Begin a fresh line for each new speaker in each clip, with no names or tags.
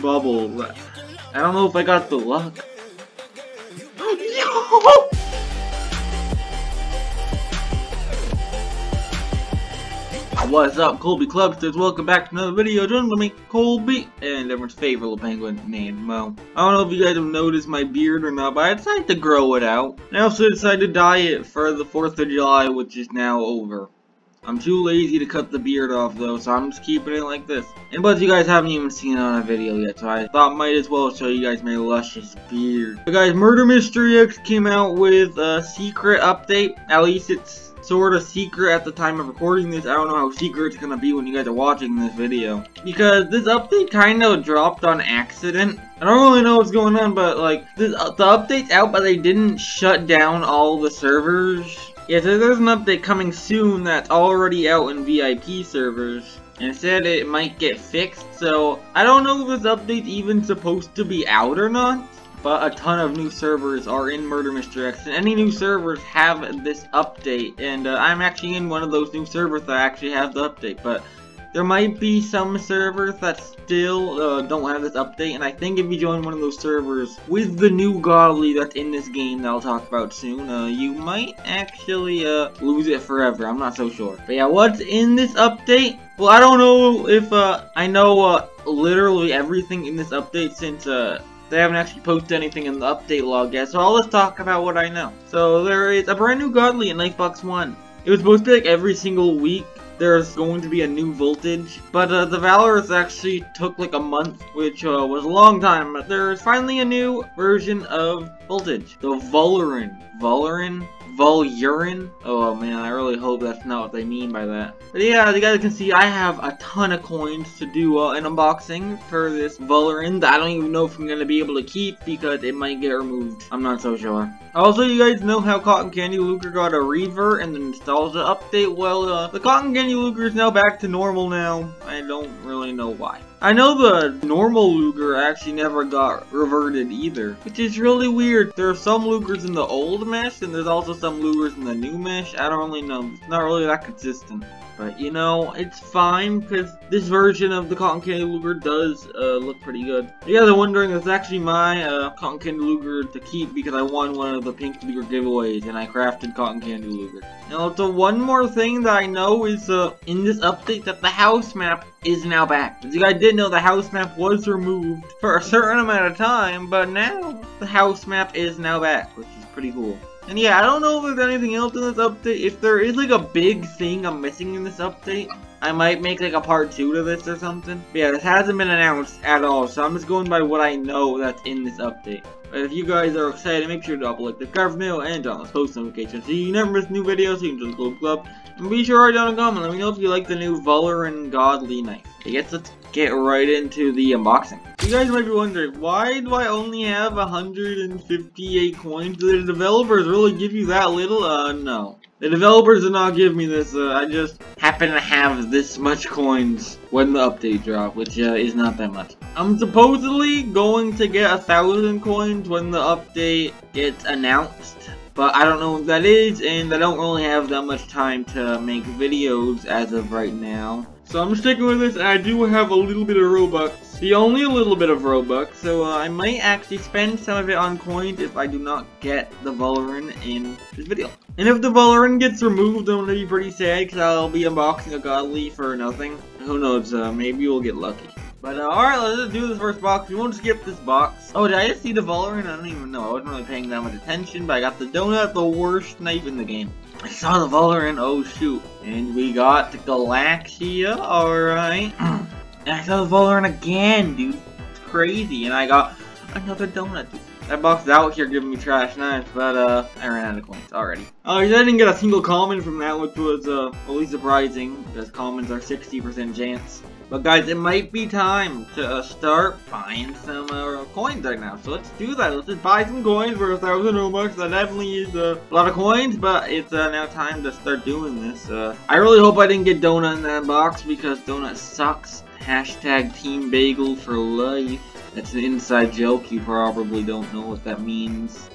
bubbles. I don't know if I got the luck. What's up, Colbe Clubsters? Welcome back to another video. Joined by me, Colbe, and everyone's favorite little penguin named Mo. I don't know if you guys have noticed my beard or not, but I decided to grow it out. I also decided to dye it for the 4th of July, which is now over. I'm too lazy to cut the beard off though, so I'm just keeping it like this. And but you guys haven't even seen it on a video yet, so I thought might as well show you guys my luscious beard. So guys, Murder Mystery X came out with a secret update. At least it's sort of secret at the time of recording this. I don't know how secret it's gonna be when you guys are watching this video. Because this update kind of dropped on accident. I don't really know what's going on, but like, this, uh, the update's out, but they didn't shut down all the servers. Yeah, so there's an update coming soon that's already out in VIP servers. And said it might get fixed, so I don't know if this update's even supposed to be out or not but a ton of new servers are in Murder Mystery X, and any new servers have this update, and uh, I'm actually in one of those new servers that actually have the update, but there might be some servers that still uh, don't have this update, and I think if you join one of those servers with the new godly that's in this game that I'll talk about soon, uh, you might actually uh, lose it forever. I'm not so sure. But yeah, what's in this update? Well, I don't know if uh, I know uh, literally everything in this update since uh, they haven't actually posted anything in the update log yet, so I'll just talk about what I know. So there is a brand new Godly in Icebox 1. It was supposed to be like every single week, there's going to be a new voltage, but uh, the Valorous actually took like a month, which uh, was a long time, but there's finally a new version of voltage. The Valoran. Valoran? Volurin? Oh man, I really hope that's not what they mean by that. But yeah, as you guys can see, I have a ton of coins to do uh, an unboxing for this Valorin that I don't even know if I'm going to be able to keep because it might get removed. I'm not so sure. Also, you guys know how Cotton Candy Luger got a revert and the nostalgia update? Well, uh, the Cotton Candy Luger is now back to normal now. I don't really know why. I know the normal Luger actually never got reverted either, which is really weird. There are some Lugers in the old mesh, and there's also some Lugers in the new mesh. I don't really know. It's not really that consistent. But, you know, it's fine, because this version of the Cotton Candy Luger does uh, look pretty good. You guys are wondering, it's actually my uh, Cotton Candy Luger to keep because I won one of the Pink Luger giveaways, and I crafted Cotton Candy Luger. Now, the one more thing that I know is, uh, in this update, that the house map is now back. As you guys did know, the house map was removed for a certain amount of time, but now the house map is now back, which is pretty cool. And yeah, I don't know if there's anything else in this update. If there is like a big thing I'm missing in this update, I might make like a part 2 to this or something. But yeah, this hasn't been announced at all, so I'm just going by what I know that's in this update. But if you guys are excited, make sure to double like the card mail and on the post notifications so you never miss new videos you can the Colbe Club. And be sure to write down a comment, let me know if you like the new Valoran Godly knife. I guess let's get right into the unboxing. You guys might be wondering, why do I only have 158 coins? Did the developers really give you that little? Uh, no. The developers did not give me this, uh, I just happen to have this much coins when the update drop, which uh, is not that much. I'm supposedly going to get a thousand coins when the update gets announced, but I don't know what that is, and I don't really have that much time to make videos as of right now. So I'm sticking with this, I do have a little bit of Robux. The only a little bit of Robux, so uh, I might actually spend some of it on coins if I do not get the Valoran in this video. And if the Valoran gets removed, I'm gonna be pretty sad, because I'll be unboxing a Godly for nothing. Who knows, uh, maybe we'll get lucky. But uh, alright, let's do this first box. We won't skip this box. Oh, did I just see the Valoran? I don't even know. I wasn't really paying that much attention, but I got the Donut, the worst knife in the game. I saw the Valoran, oh shoot. And we got the Galaxia, alright. and I saw the Valoran again, dude. It's crazy. And I got another donut, dude. That box is out here giving me trash knives, but uh, I ran out of coins already. Uh, I didn't get a single common from that, which was uh, really surprising, because commons are 60% chance. But guys, it might be time to uh, start buying some uh, coins right now. So let's do that. Let's just buy some coins for a thousand Robux. That definitely is uh, a lot of coins, but it's uh, now time to start doing this. Uh, I really hope I didn't get Donut in that box because Donut sucks. Hashtag Team Bagel for life. That's an inside joke. You probably don't know what that means.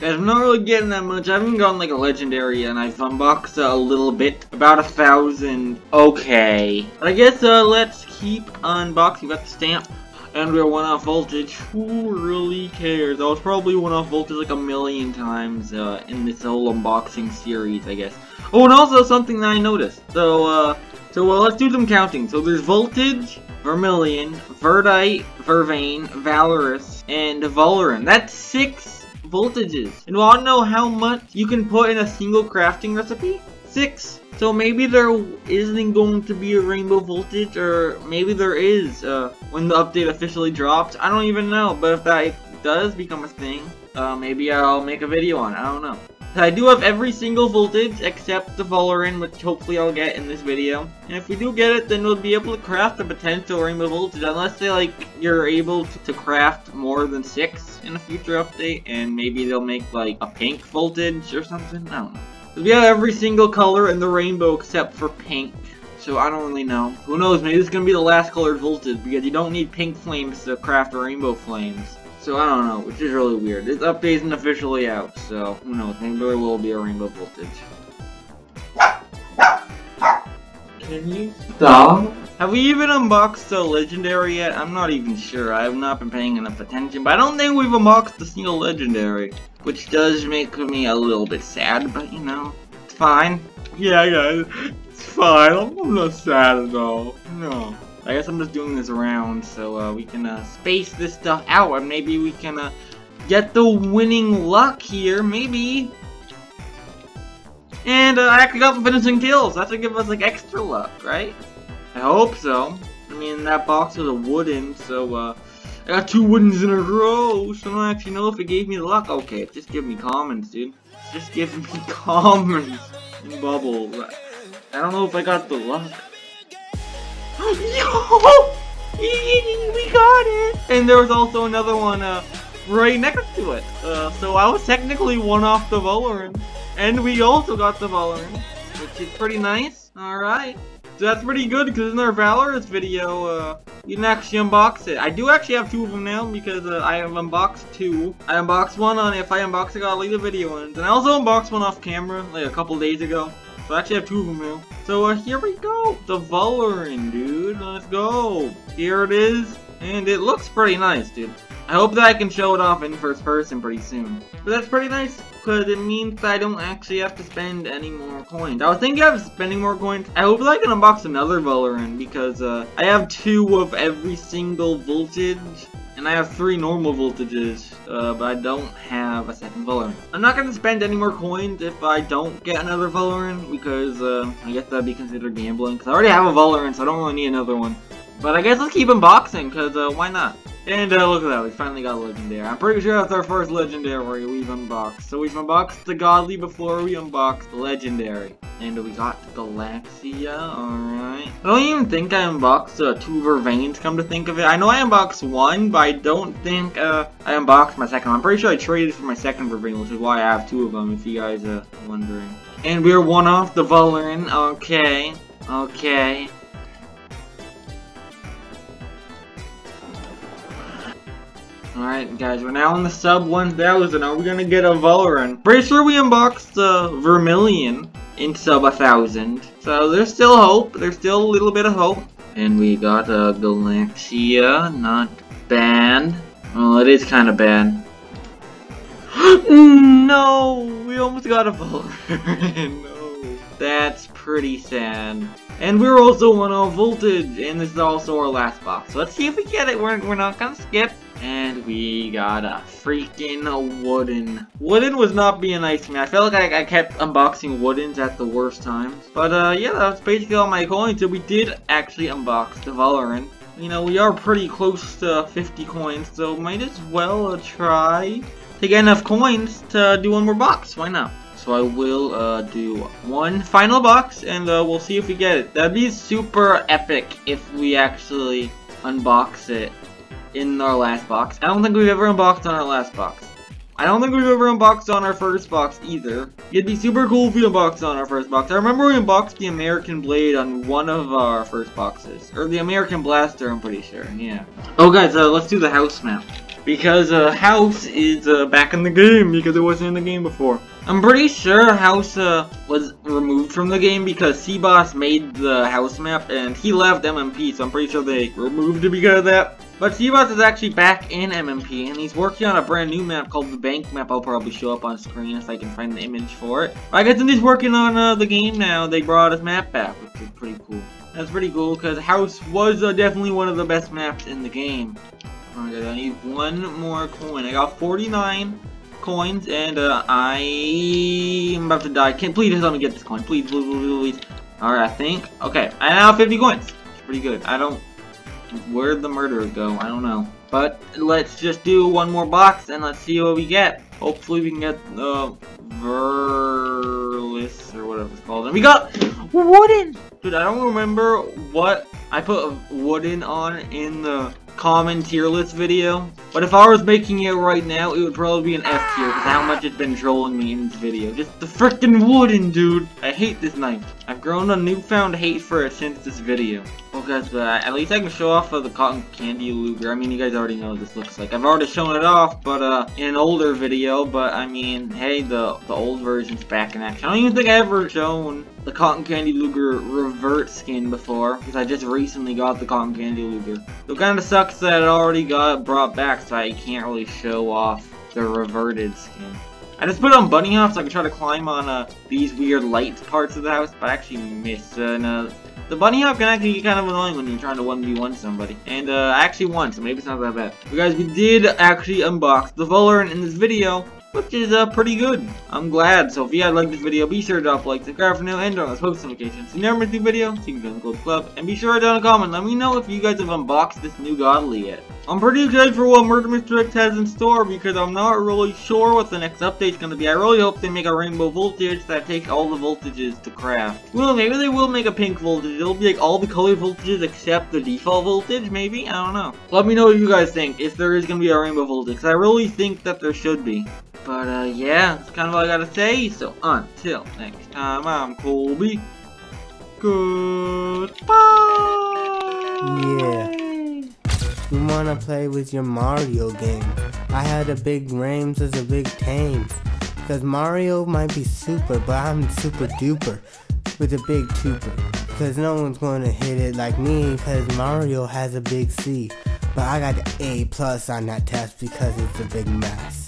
I'm not really getting that much. I haven't gotten like a legendary and I've unboxed uh, a little bit. About a thousand. Okay. I guess uh, let's keep unboxing. We got the stamp. And we're one off voltage. Who really cares? I was probably one off voltage like a million times uh, in this whole unboxing series, I guess. Oh, and also something that I noticed. So, uh, so well, let's do some counting. So there's voltage, vermilion, verdite, vervain, valorous, and valorant. That's six voltages. And do I know how much you can put in a single crafting recipe? Six. So maybe there isn't going to be a rainbow voltage, or maybe there is uh, when the update officially drops. I don't even know, but if that does become a thing, uh, maybe I'll make a video on it. I don't know. I do have every single voltage except the Valorant, which hopefully I'll get in this video. And if we do get it, then we'll be able to craft a potential rainbow voltage, unless they like you're able to craft more than six in a future update, and maybe they'll make like a pink voltage or something. I don't know. We have every single color in the rainbow except for pink. So I don't really know. Who knows, maybe this is going to be the last colored voltage because you don't need pink flames to craft rainbow flames. So I don't know, which is really weird. This update isn't officially out, so who knows, maybe there will be a rainbow voltage. Can you stop? Have we even unboxed a legendary yet? I'm not even sure. I have not been paying enough attention, but I don't think we've unboxed a single legendary. Which does make me a little bit sad, but you know, it's fine. Yeah, guys, it's fine. I'm not sad at all. No. I guess I'm just doing this around so uh, we can uh, space this stuff out and maybe we can uh, get the winning luck here, maybe. And uh, I actually got the finishing kills. That should give us like extra luck, right? I hope so. I mean, that box was a wooden, so uh, I got two woodens in a row, so I don't actually know if it gave me the luck. Okay, just give me commons, dude. Just give me commons and bubbles. I don't know if I got the luck. Yo! We got it! And there was also another one uh, right next to it. Uh, so I was technically one off the Valorant. And we also got the Valorant, which is pretty nice. Alright. So that's pretty good because in our Valorous video, uh, you can actually unbox it. I do actually have two of them now because uh, I have unboxed two. I unboxed one on if I unbox it, I'll leave the video in. And I also unboxed one off camera like a couple days ago. I actually have two of them now. So uh, here we go. The Valorant, dude. Let's go. Here it is. And it looks pretty nice, dude. I hope that I can show it off in first person pretty soon. But that's pretty nice because it means that I don't actually have to spend any more coins. I was thinking of spending more coins. I hope that I can unbox another Valorant because uh, I have two of every single voltage and I have three normal voltages, uh, but I don't have a second Valorant. I'm not going to spend any more coins if I don't get another Valorant, because uh, I guess that'd be considered gambling, because I already have a Valorant, so I don't really need another one. But I guess let's keep unboxing, because uh, why not? And uh, look at that, we finally got a legendary. I'm pretty sure that's our first legendary we've unboxed. So we've unboxed the godly before we unboxed the legendary. And we got Galaxia, alright. I don't even think I unboxed uh, two Vervains, come to think of it. I know I unboxed one, but I don't think uh, I unboxed my second one. I'm pretty sure I traded for my second Vervain, which is why I have two of them, if you guys are wondering. And we're one off the Valorant, okay. Okay. Alright, guys, we're now in the sub 1000. Are we gonna get a Valorant? Pretty sure we unboxed the Vermilion in sub 1000. So there's still hope. There's still a little bit of hope. And we got a Galaxia. Not bad. Well, it is kind of bad. no! We almost got a Valorant. no. That's pretty sad. And we're also on a oh voltage, and this is also our last box. So let's see if we get it. We're, we're not gonna skip. And we got a freaking wooden. Wooden was not being nice to me. I felt like I, I kept unboxing woodens at the worst times. But uh, yeah, that's basically all my coins. So we did actually unbox the Valorant. You know, we are pretty close to 50 coins, so might as well uh, try to get enough coins to do one more box. Why not? So I will uh, do one final box, and uh, we'll see if we get it. That'd be super epic if we actually unbox it in our last box. I don't think we've ever unboxed on our last box. I don't think we've ever unboxed on our first box either. It'd be super cool if we unboxed on our first box. I remember we unboxed the American Blade on one of our first boxes. Or the American Blaster, I'm pretty sure, yeah. Oh guys, uh, let's do the house map. Because uh, House is uh, back in the game because it wasn't in the game before. I'm pretty sure House uh, was removed from the game because C-Boss made the House map and he left MMP, so I'm pretty sure they removed it because of that. But C-Boss is actually back in MMP, and he's working on a brand new map called the Bank Map. I'll probably show up on screen if I can find the image for it. I guess he's working on uh, the game now, they brought his map back, which is pretty cool. That's pretty cool, because House was uh, definitely one of the best maps in the game. Alright, I need one more coin. I got 49 coins, and uh, I am about to die. Can please let me get this coin, please, please, please, please. Alright, I think. Okay, I now have 50 coins. It's pretty good. I don't Where'd the murderer go? I don't know. But let's just do one more box and let's see what we get. Hopefully we can get the Verlis or whatever it's called. And we got wooden! Dude, I don't remember what I put wooden on in the common tier list video. But if I was making it right now, it would probably be an F tier because how much it's been trolling me in this video. Just the freaking wooden, dude. I hate this knife. I've grown a newfound hate for it since this video. Guys, but at least I can show off of the cotton candy Luger. I mean, you guys already know what this looks like. I've already shown it off, but uh, in an older video, but I mean, hey, the, the old version's back in action. I don't even think I ever shown the Cotton Candy Luger revert skin before, because I just recently got the Cotton Candy Luger. So it kind of sucks that it already got brought back, so I can't really show off the reverted skin. I just put on bunny hop so I can try to climb on uh, these weird light parts of the house, but I actually missed. Uh, the bunny hop can actually get kind of annoying when you're trying to 1v1 somebody. And uh, I actually won, so maybe it's not that bad. But guys, we did actually unbox the Valorant in this video which is uh, pretty good. I'm glad. So if you guys like this video, be sure to drop a like, subscribe for new and turn on those post notifications. If you never missed a new video, so you join the Gold Club. And be sure to down a comment. Let me know if you guys have unboxed this new Godly yet. I'm pretty excited for what Murder Mystery X has in store because I'm not really sure what the next update is going to be. I really hope they make a rainbow voltage that takes all the voltages to craft. Well, maybe they will make a pink voltage. It'll be like all the color voltages except the default voltage, maybe? I don't know. Let me know what you guys think, if there is going to be a rainbow voltage, because I really think that there should be. But uh, yeah, that's kind of all I gotta say. So until next time, I'm Colbe. Goodbye.
Yeah. You wanna play with your Mario game? I had a big Rames as a big Tames. Cause Mario might be super, but I'm super duper with a big tuber. Cause no one's gonna hit it like me, cause Mario has a big C. But I got the A plus on that test because it's a big mess.